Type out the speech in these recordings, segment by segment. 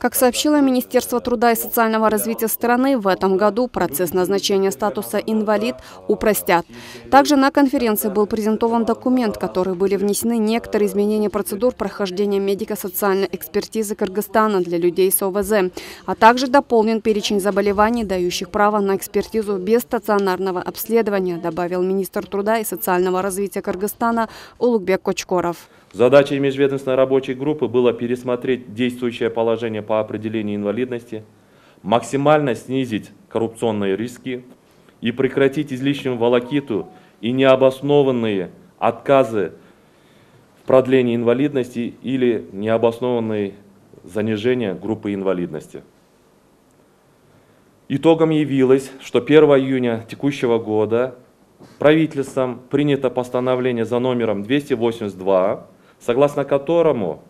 Как сообщило Министерство труда и социального развития страны, в этом году процесс назначения статуса «инвалид» упростят. Также на конференции был презентован документ, в который были внесены некоторые изменения процедур прохождения медико-социальной экспертизы Кыргызстана для людей с ОВЗ, а также дополнен перечень заболеваний, дающих право на экспертизу без стационарного обследования, добавил министр труда и социального развития Кыргызстана Улугбек Кочкоров. Задачей межведомственной рабочей группы было пересмотреть действующее положение по определению инвалидности, максимально снизить коррупционные риски и прекратить излишнюю волокиту и необоснованные отказы в продлении инвалидности или необоснованные занижения группы инвалидности. Итогом явилось, что 1 июня текущего года правительством принято постановление за номером 282 согласно которому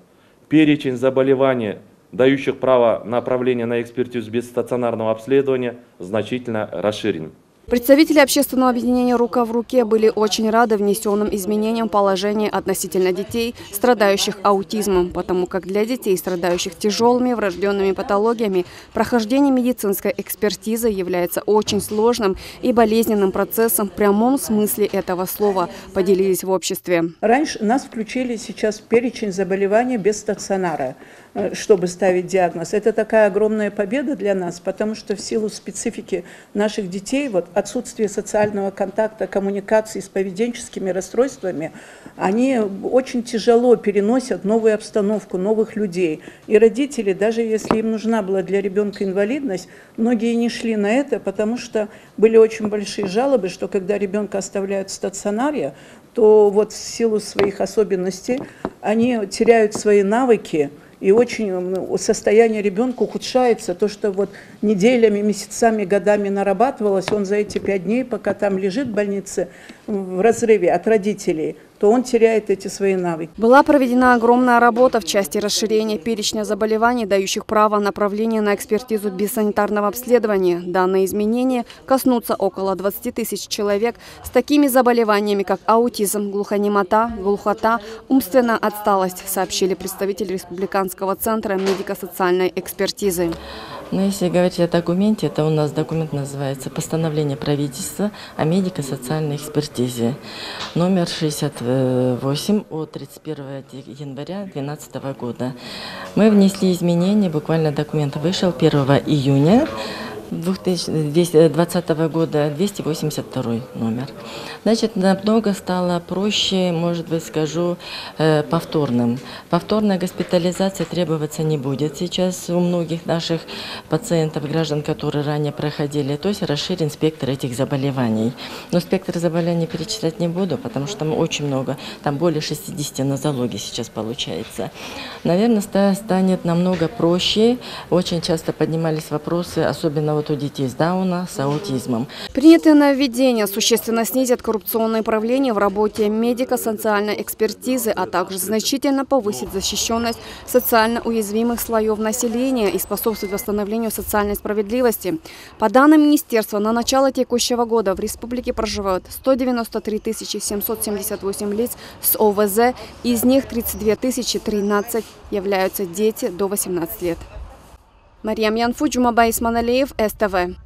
перечень заболеваний, дающих право на направление на экспертизу без стационарного обследования, значительно расширен. Представители общественного объединения «Рука в руке» были очень рады внесенным изменениям положения относительно детей, страдающих аутизмом, потому как для детей, страдающих тяжелыми врожденными патологиями, прохождение медицинской экспертизы является очень сложным и болезненным процессом в прямом смысле этого слова, поделились в обществе. Раньше нас включили сейчас в перечень заболеваний без стационара. Э, чтобы ставить диагноз. Это такая огромная победа для нас, потому что в силу специфики наших детей, вот отсутствие социального контакта, коммуникации с поведенческими расстройствами, они очень тяжело переносят новую обстановку, новых людей. И родители, даже если им нужна была для ребенка инвалидность, многие не шли на это, потому что были очень большие жалобы, что когда ребенка оставляют в стационаре, то вот в силу своих особенностей они теряют свои навыки, и очень состояние ребенка ухудшается. То, что вот неделями, месяцами, годами нарабатывалось, он за эти пять дней, пока там лежит в больнице в разрыве от родителей, то он теряет эти свои навыки. Была проведена огромная работа в части расширения перечня заболеваний, дающих право направления на экспертизу без санитарного обследования. Данные изменения коснутся около 20 тысяч человек с такими заболеваниями, как аутизм, глухонемота, глухота, умственная отсталость, сообщили представители Республиканского центра медико-социальной экспертизы. Но если говорить о документе, это у нас документ называется «Постановление правительства о медико-социальной экспертизе» номер 68 от 31 января 2012 года. Мы внесли изменения, буквально документ вышел 1 июня 2020 года 282 номер. Значит, намного стало проще, может быть, скажу, э, повторным. Повторная госпитализация требоваться не будет сейчас у многих наших пациентов, граждан, которые ранее проходили. То есть расширен спектр этих заболеваний. Но спектр заболеваний перечислять не буду, потому что там очень много, там более 60 нозологий сейчас получается. Наверное, станет намного проще. Очень часто поднимались вопросы, особенно вот детей с Дауна, с аутизмом. Принятые нововведения существенно снизят коррупционные проявления в работе медико-социальной экспертизы, а также значительно повысит защищенность социально уязвимых слоев населения и способствует восстановлению социальной справедливости. По данным Министерства, на начало текущего года в республике проживают 193 778 лиц с ОВЗ, из них 32 013 являются дети до 18 лет. Марьям Янфу, Джумабай Исманалиев, СТВ.